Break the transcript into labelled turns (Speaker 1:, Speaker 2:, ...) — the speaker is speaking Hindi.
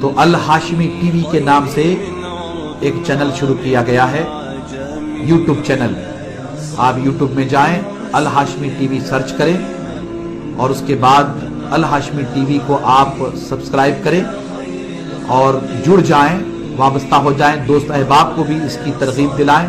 Speaker 1: तो अल हाशमी टीवी के नाम से एक चैनल शुरू किया गया है यूट्यूब चैनल। आप यूट्यूब में जाएँ, अल हाशमी टीवी सर्च करें और उसके बाद अल हाशमी टीवी को आप सब्सक्राइब करें और जुड़ जाएँ, वाबस्ता हो जाएँ, दोस्त अहबाब को भी इसकी तरगीब दिलाएँ।